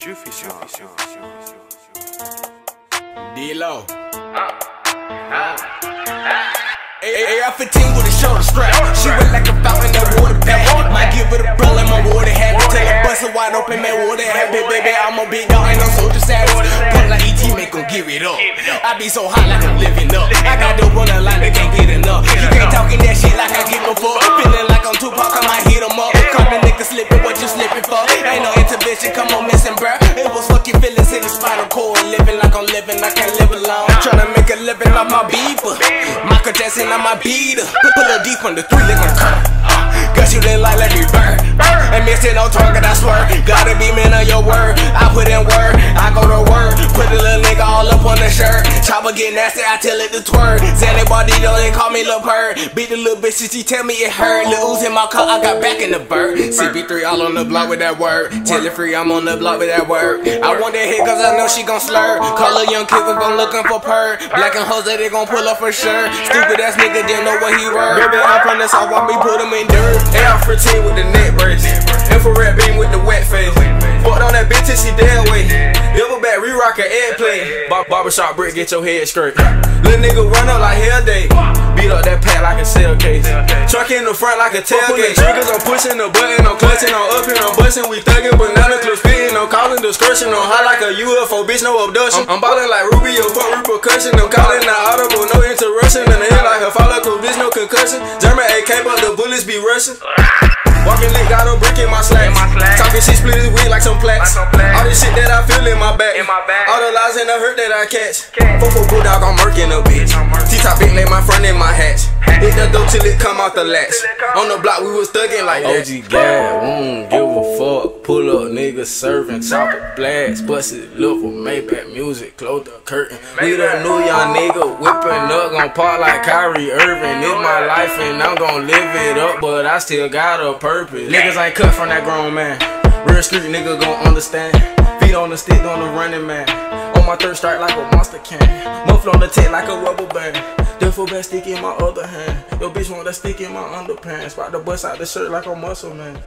Juffy Shaw. Delo. AR-15 with a shoulder strap. She wet like a fountain that water pack. Might give it a bro in my water hat. Tell her bust it wide open, man, water habit. Baby, I'm a big dog, ain't no soldier savage. Pull like ET, make him give it up. I be so hot like I'm living up. I got dope on the line, they can't get enough. You can't talking that shit slipping, for? Ain't no intervention, come on, missing, bruh. It was fucking feelings in the spinal cord. Living like I'm living, I can't live alone. Tryna make a living off my beeper. Michael Jackson on my beater. Pull a deep on the three, lick on curve. Cause you look like Larry Bird. And missing no target, I swear. Gotta be man of your word. I put in work, get nasty, I tell it to twerk. Zanny body don't they call me Lil Bird. Beat the little bitch, she tell me it hurt. Lil in my car, I got back in the bird. CP3 all on the block with that word. Tell it free, I'm on the block with that word. I want that hit cause I know she gon' slur. Call a Young Kip if I'm looking for purr. Black and Jose, they gon' pull up for sure. Stupid ass nigga didn't know what he were. Baby, I'm from the south, why me put him in dirt? AR-15 with the neck brace. Infrared beam with the wet face. Fucked on that bitch till she dead re-rock her airplane. Bar- barbershop brick, get your head straight. Little nigga run up like hell day. Beat up that pad like a cell case. Truck in the front like a tailgate. Triggers, I'm pushing the button, I'm clutching, I'm up here, I'm busting. We thugging, but clip spitting, I'm calling discretion. I'm high like a UFO, bitch, no abduction. I'm, I'm ballin' like Rubio, fuck repercussion. I'm calling the audible, no interruption. In the head like a follicle, bitch, no concussion. German AK, but the bullets be rushing. Walking lit, got a brick in my slacks. Talking shit, split his wig like some plaques. All this shit that I feel in my back. All the lies and the hurt that I catch. Fofo bulldog, I'm murking a bitch. T-top big, lay my front in my hatch. Hit the dope till it come out the latch. On the block, we was thugging like that. OG Gab, we don't give a fuck. Pull up, niggas serving, chopper blast, bust it, look for Maybach music, close the curtain. We the new young nigga whipping up, gon' park like Kyrie Irving. It's my life and I'm gon' live it up, but I still got a purpose. Niggas ain't cut from that grown man. Real street nigga gon' understand. Feet on the stick, on the running man. On my third strike like a monster can. Muffle on the tip like a rubber band. Duffel bag stick in my other hand. Yo bitch want that stick in my underpants. Spot the bust out the shirt like a muscle man.